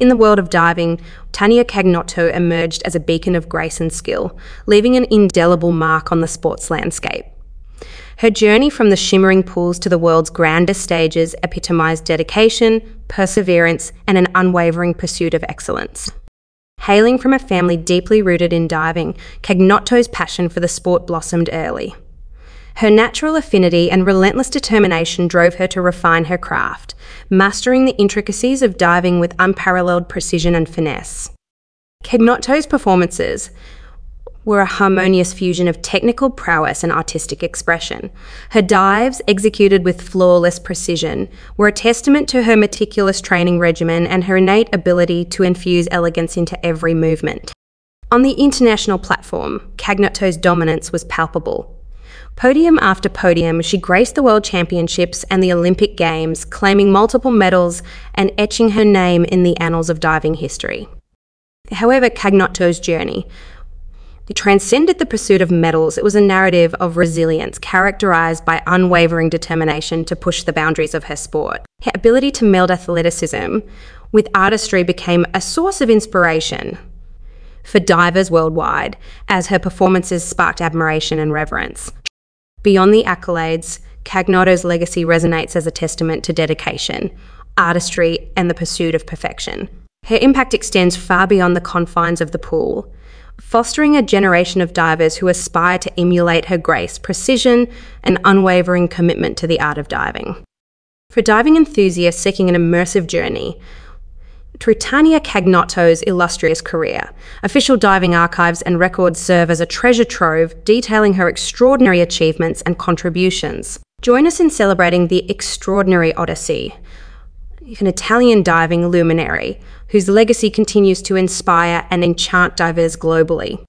In the world of diving, Tania Cagnotto emerged as a beacon of grace and skill, leaving an indelible mark on the sports landscape. Her journey from the shimmering pools to the world's grandest stages epitomised dedication, perseverance, and an unwavering pursuit of excellence. Hailing from a family deeply rooted in diving, Cagnotto's passion for the sport blossomed early. Her natural affinity and relentless determination drove her to refine her craft, mastering the intricacies of diving with unparalleled precision and finesse. Cagnotto's performances were a harmonious fusion of technical prowess and artistic expression. Her dives, executed with flawless precision, were a testament to her meticulous training regimen and her innate ability to infuse elegance into every movement. On the international platform, Cagnotto's dominance was palpable. Podium after podium, she graced the World Championships and the Olympic Games, claiming multiple medals and etching her name in the annals of diving history. However, Cagnotto's journey it transcended the pursuit of medals. It was a narrative of resilience characterized by unwavering determination to push the boundaries of her sport. Her ability to meld athleticism with artistry became a source of inspiration for divers worldwide as her performances sparked admiration and reverence. Beyond the accolades, Cagnotto's legacy resonates as a testament to dedication, artistry, and the pursuit of perfection. Her impact extends far beyond the confines of the pool, fostering a generation of divers who aspire to emulate her grace, precision, and unwavering commitment to the art of diving. For diving enthusiasts seeking an immersive journey, Tritania Cagnotto's illustrious career. Official diving archives and records serve as a treasure trove detailing her extraordinary achievements and contributions. Join us in celebrating the extraordinary Odyssey, an Italian diving luminary whose legacy continues to inspire and enchant divers globally.